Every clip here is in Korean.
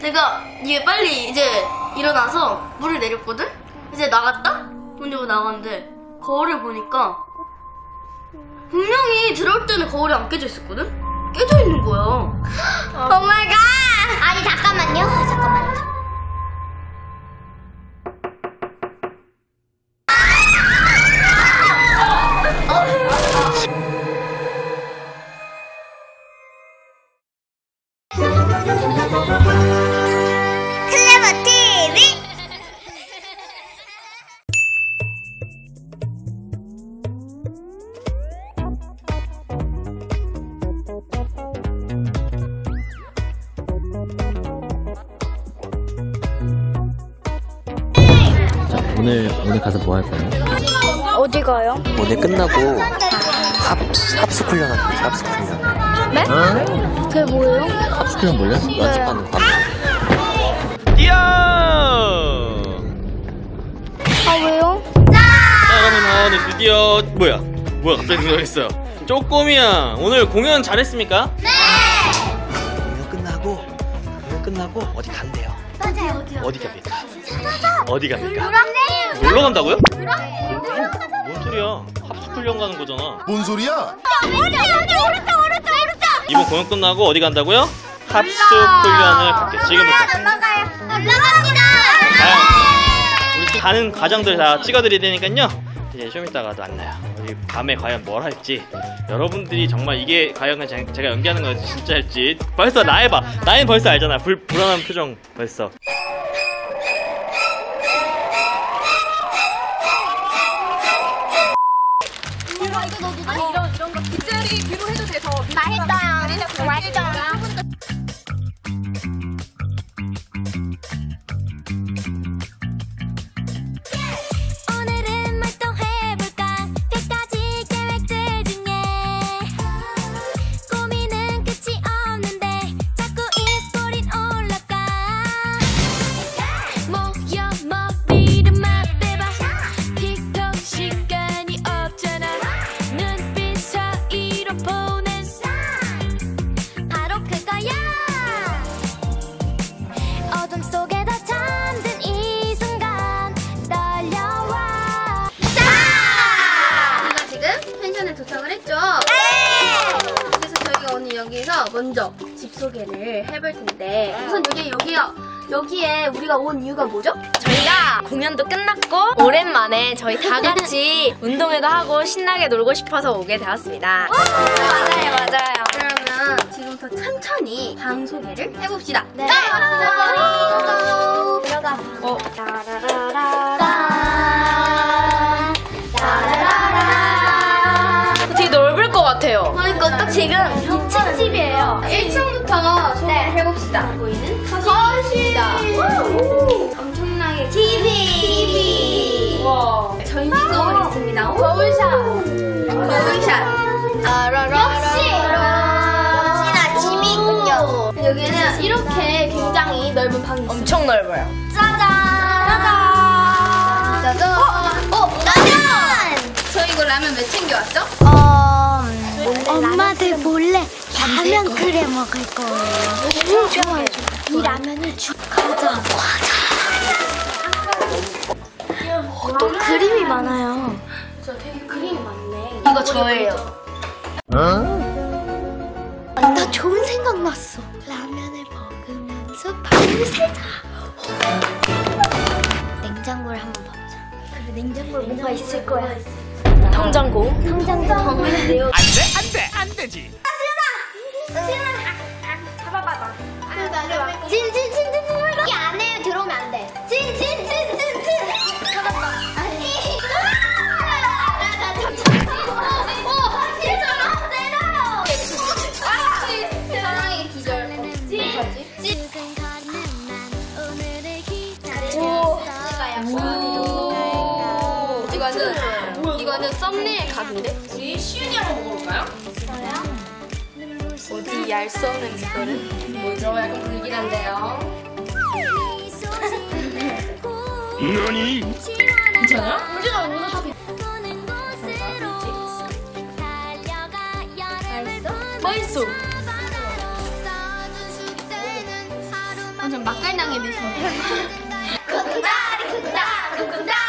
내가 이게 빨리 이제 일어나서 물을 내렸거든? 이제 나갔다? 문 열고 나갔는데 거울을 보니까 분명히 들어올 때는 거울이 안 깨져 있었거든? 깨져 있는 거야. Oh my God! 아니 잠깐만요. 잠깐만요. 클레버 오늘 오늘 가서 뭐 할 거예요? 어디 가요? 오늘 끝나고 합 합숙 훈련 할 거예요. 합숙 훈련. 네? 그게 뭐예요? 합숙 훈련 몰라? 연습하는 거. 뛰어! 아 왜요? 자, 여러분, 아, 오늘 드디어 뭐야? 뭐야? 갑자기 등장했어요. 쪼꼬미야, 오늘 공연 잘했습니까? 공연 끝나고 공연 끝나고 어디 간대요? 맞아요. 어디 갑니까? 어디 갑니까? 놀러 간다고요? 뭔 소리야? 합숙 훈련 가는 거잖아. 뭔 소리야? 이번 공연 끝나고 어디 간다고요? 합숙 훈련을 갈게. 지금부터. 우리 가는 과정들 다 찍어드릴 테니까요. 이제 좀 이따가도 만나요. 우리 밤에 과연 뭘 할지 여러분들이 정말 이게 과연 제- 제가 연기하는 건지 진짜일지 벌써 나해 봐. 나는 벌써 알잖아. 불, 불안한 표정 벌써. 맛있어요. 맛있어요. 오늘은 뭘 먼저 집 소개를 해볼 텐데 우선 여기 여기야 여기에 우리가 온 이유가 뭐죠? 저희가 공연도 끝났고 오랜만에 저희 다 같이 운동회도 하고 신나게 놀고 싶어서 오게 되었습니다. 맞아요 맞아요 그러면 지금부터 천천히 방 소개를 해봅시다 네 들어가. 어, 되게 넓을 것 같아요. 그러니까 딱 지금 2층 집이에요 1층부터 소개를 해봅시다. 보이는? 거실입니다. 엄청나게 TV. 와. 전기 거울 있습니다. 거울샷. 거울샷. 역시 역시나 짐이 있군요. 여기는 이렇게 굉장히 넓은 방이 있습니다. 엄청 넓어요. 짜잔. 짜잔. 어 라면. 저 이거 라면 왜 챙겨왔죠? 어 엄마들 몰래 라면 끓여 먹을 거예요. 좋아요. 이 라면을 주 가자. 어, 또 그림이 많아요. 저 되게 그림이 많네 이거 저예요. 나 좋은 생각 났어. 라면을 먹으면서 밤을 새자. 냉장고를 한번 보자. 그래 냉장고에 뭔가 있을 거야. 통장고. 이거는 썸네일 각인데? 어디 얄수 없는 이거를. 뭐죠? 약간 불길한데요 괜찮아요? 보는 곳으로 달려가 여름을 맛있어. 써준 숙제는 하루만 좀 맛깔나게. 쿵쿵다리 쿵쿵다 쿵쿵다리 쿵쿵다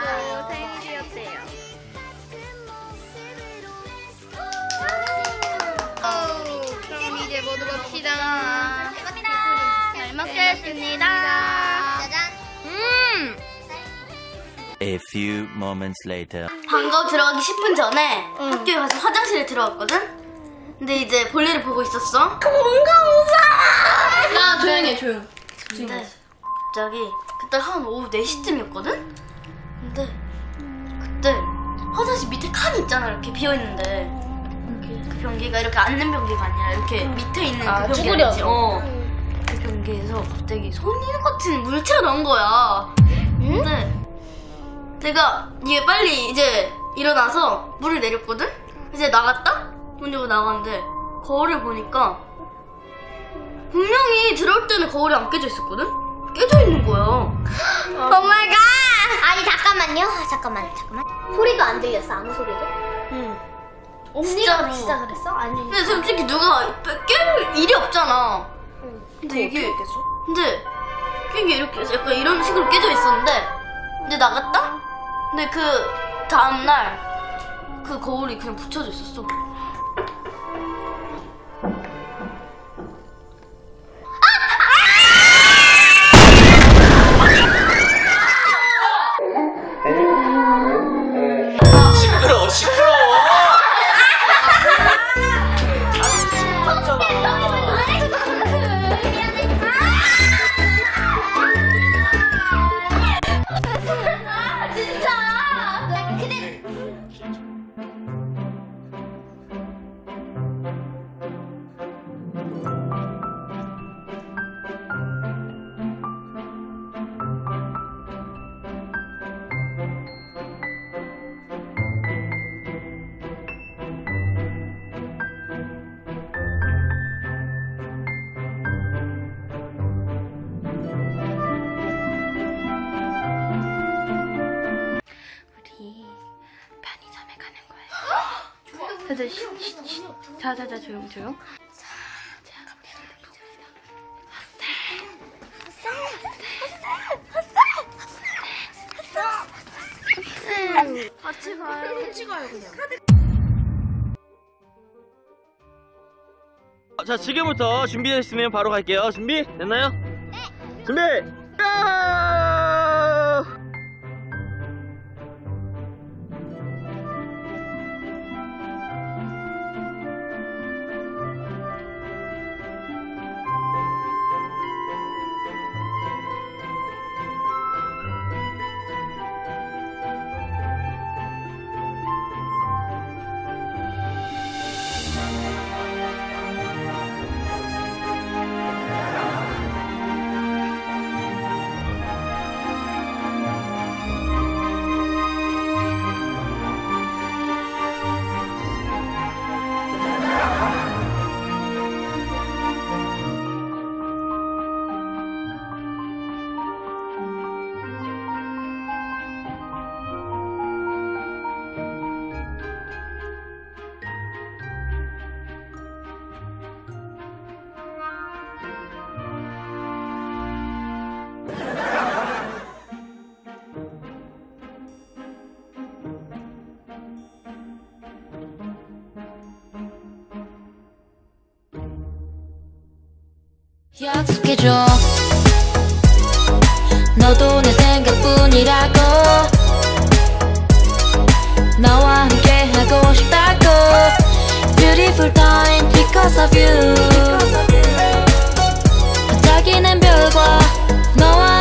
맞아요. 생일이었대요. 오, 그럼 이제 모두 갑시다. 잘 먹겠습니다. 짜잔. 음! A few moments later. 후 들어가기 10분 전에 학교에 가서 화장실에 들어갔거든? 근데 이제 볼일을 보고 있었어. 뭔가 무서워! 야, 조용히 해, 조용. 근데 갑자기 그때 한 오후 4시쯤이었거든? 근데 그때 화장실 밑에 칸이 있잖아 이렇게 비어있는데 그 변기가 이렇게 앉는 변기가 아니라 이렇게 밑에 있는 그 변기 쭈그려. 있지? 어. 그 변기에서 갑자기 손님 같은 물체가 나온 거야. 근데 내가 이게 빨리 이제 일어나서 물을 내렸거든? 이제 나갔다? 문 열고 나갔는데 거울을 보니까 분명히 들어올 때는 거울이 안 깨져 있었거든? 깨져 있는 거야. Oh my God! 잠깐만요. 잠깐만 잠깐만. 소리도 안 들렸어 아무 소리도? 응. 진짜로. 진짜 그랬어? 아니. 근데 솔직히 누가 깨울 일이 없잖아. 근데 이게 근데 이게 이렇게 약간 이런 식으로 깨져 있었는데 근데 나갔다? 근데 그 다음날 그 거울이 그냥 붙여져 있었어. 자자, 쉬, 쉬, 쉬. 자, 자, 자, 조용, 조용. 같이 가요. 같이 가요, 그냥. 자 지금부터 준비됐으면 바로 갈게요 준비 됐나요? 네 준비 생각해줘. 너도 내 생각뿐이라고. 너와 함께 하고 싶다고. Beautiful time because of you. 갑자기 는 별과 너와